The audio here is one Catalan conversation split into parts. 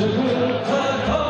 Should we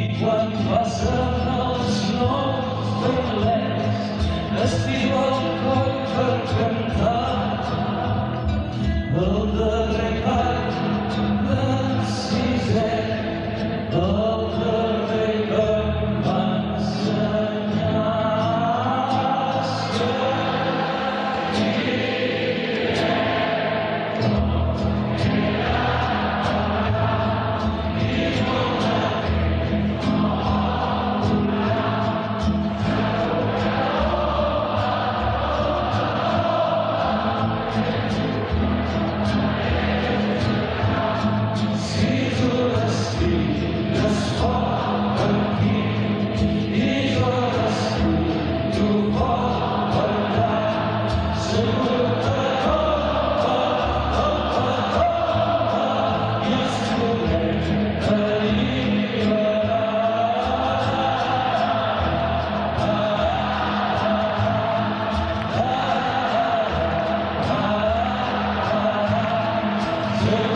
I quan passen els nous taulets, estiro el coll per cantar. El de Johnson.